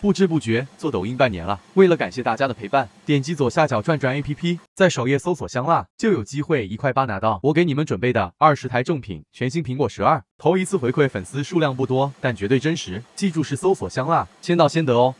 不知不觉做抖音半年了。为了感谢大家的陪伴点击左下角转转 app 在首页搜索香辣就有机会一块八拿到我给你们准备的二十台正品全新苹果十二头一次回馈粉丝数量不多但绝对真实。记住是搜索香辣先到先得哦。